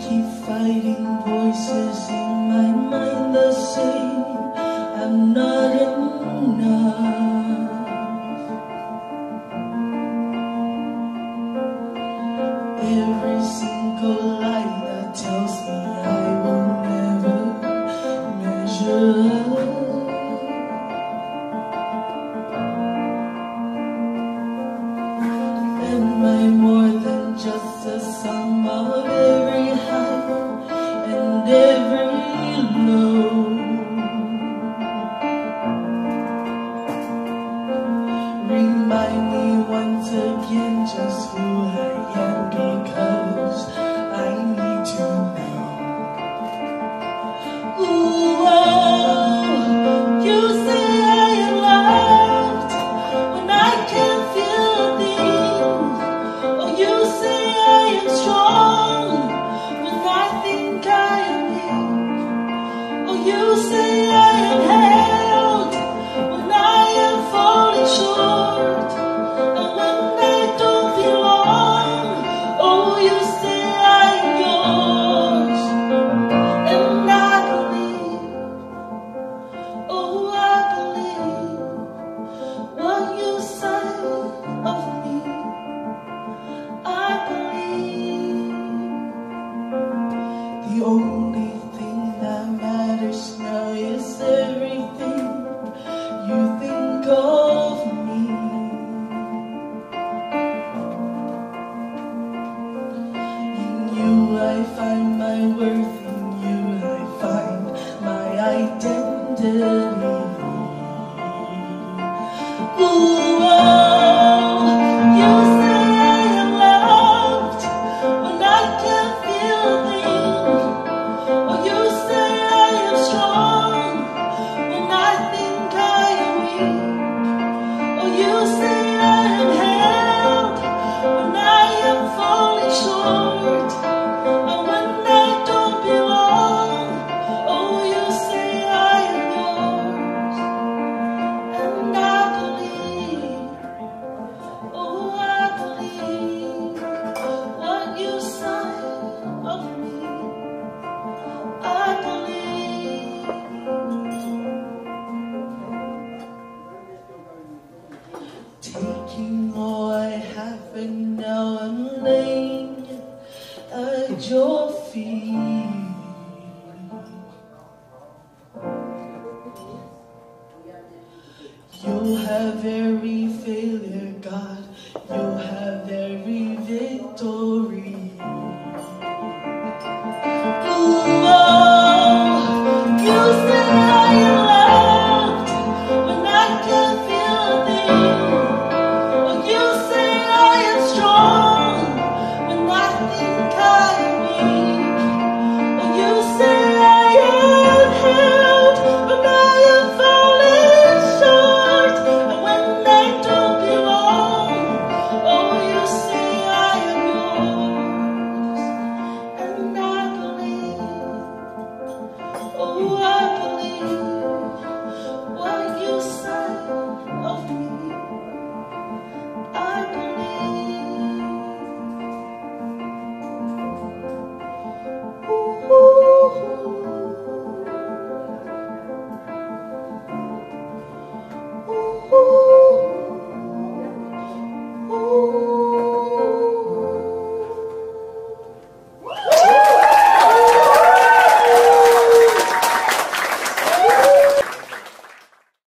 keep fighting voices in my mind that say I'm not enough. Every single lie that tells me I will never measure up. everything you think of me. In you I find my worth, in you I find my identity. and now I'm laying at your feet. You have every failure, God. You have every victory.